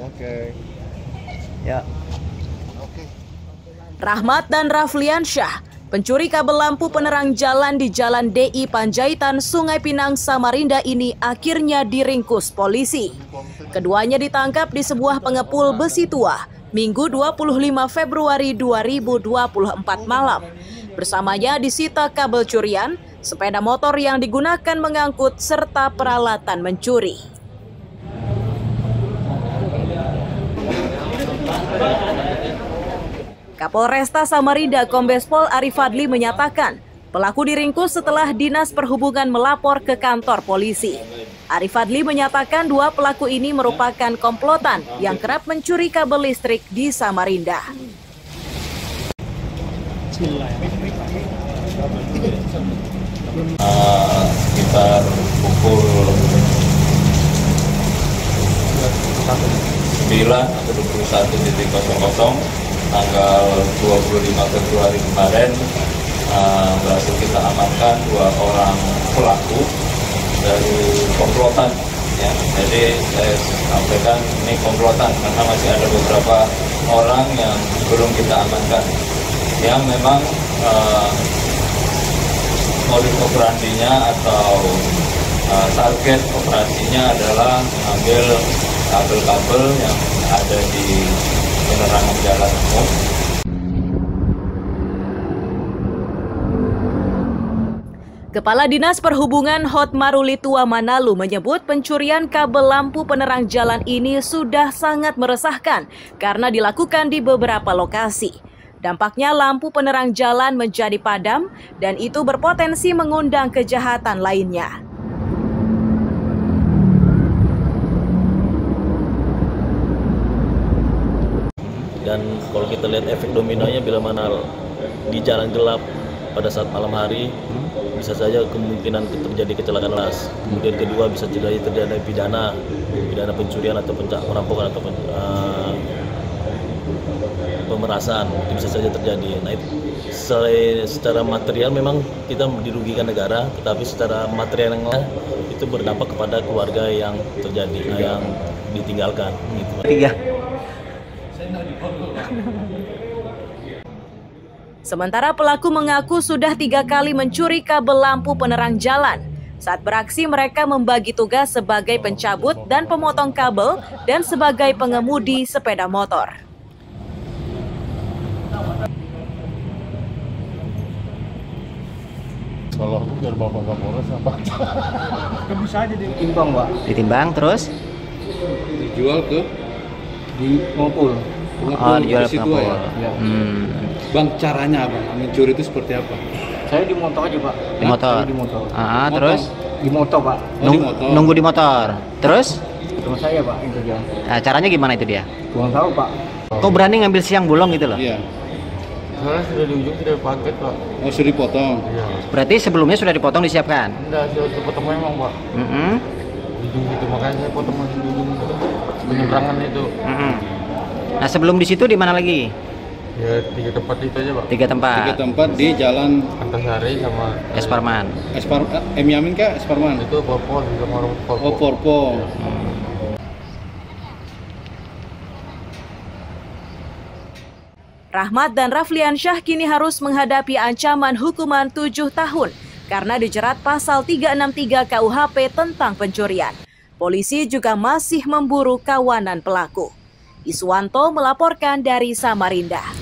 Oke. Ya. Oke. Rahmat dan Rafliansyah, pencuri kabel lampu penerang jalan di Jalan DI Panjaitan, Sungai Pinang, Samarinda ini akhirnya diringkus polisi. Keduanya ditangkap di sebuah pengepul besi tua, Minggu 25 Februari 2024 malam. Bersamanya disita kabel curian, sepeda motor yang digunakan mengangkut, serta peralatan mencuri. Kapolresta Samarinda Kombes Pol Arif Fadli menyatakan pelaku diringkus setelah Dinas Perhubungan melapor ke kantor polisi. Arif Fadli menyatakan dua pelaku ini merupakan komplotan yang kerap mencuri kabel listrik di Samarinda. uh, sekitar pukul 9 atau 21.00 tanggal 25 Februari kemarin uh, berhasil kita amankan dua orang pelaku dari komplotan ya. Jadi saya sampaikan ini komplotan karena masih ada beberapa orang yang belum kita amankan. Yang memang uh, modus operandinya atau uh, target operasinya adalah mengambil kabel-kabel yang ada di jalan umum. Kepala Dinas Perhubungan Hotmaruli Tua Manalu menyebut pencurian kabel lampu penerang jalan ini sudah sangat meresahkan karena dilakukan di beberapa lokasi. Dampaknya lampu penerang jalan menjadi padam dan itu berpotensi mengundang kejahatan lainnya. Dan kalau kita lihat efek dominonya bila mana di jalan gelap pada saat malam hari bisa saja kemungkinan terjadi kecelakaan las kemudian kedua bisa terjadi terjadi pidana pidana pencurian atau perampokan atau pen, uh, pemerasan itu bisa saja terjadi nah itu selain secara material memang kita dirugikan negara tetapi secara material yang lain itu berdampak kepada keluarga yang terjadi yang ditinggalkan gitu. Tiga. Sementara pelaku mengaku sudah tiga kali mencuri kabel lampu penerang jalan. Saat beraksi mereka membagi tugas sebagai pencabut dan pemotong kabel dan sebagai pengemudi sepeda motor. Kalau aku biar bapak Kapolres apa? Bisa aja ditimbang pak Ditimbang terus dijual ke di ngopul oh dijual ke situ Kapol. ya. Hmm. Bang caranya bang mencuri itu seperti apa? saya di motor aja pak Di motor. Saya di motor Ah, Motor. terus di motor pak Oh, di Nung- motor. nunggu di motor. Terus cuma saya pak yang kerja nah, caranya gimana itu dia? kurang tahu pak Kok berani ngambil siang bolong gitu loh? Iya. Soalnya sudah di ujung sudah paket pak. Oh sudah dipotong. Iya. Berarti sebelumnya sudah dipotong disiapkan. Enggak, sudah sepotong memang pak. Mm-mm. Di ujung itu makanya saya potong masih di ujung itu. Penyeberangan itu. Mm-mm. Nah sebelum di situ di mana lagi? Ya tiga tempat itu aja pak. Tiga tempat. Tiga tempat di jalan Antasari sama Esparman. Espar eh, M Yamin kah Esparman? itu Porpol sama orang Porpol. Oh Porpo. Rahmat dan Rafliansyah kini harus menghadapi ancaman hukuman 7 tahun karena dijerat pasal 363 KUHP tentang pencurian. Polisi juga masih memburu kawanan pelaku. Iswanto melaporkan dari Samarinda.